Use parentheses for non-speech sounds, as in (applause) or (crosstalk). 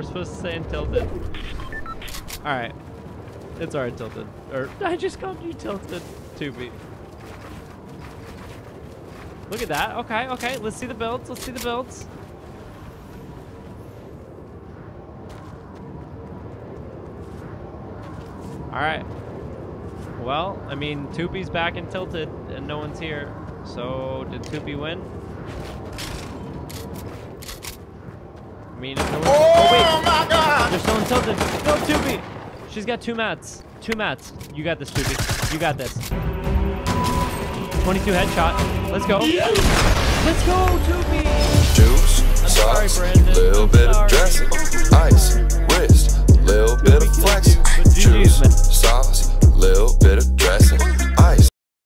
supposed to say in tilted. All right. It's already tilted. Or (laughs) I just called you tilted, Toopy. Look at that. Okay, okay. Let's see the builds. Let's see the builds. All right. Well, I mean, Toopy's back and tilted, and no one's here. So, did Toopy win? I mean, if no tilted. Go, Toopy! She's got two mats. Two mats. You got this, Toopy. You got this. 22 headshot. Let's go. Let's go, Toopy! Juice, I'm sorry, sauce, little bit of dressing, ice, wrist, little bit of flexing. Juice, sauce,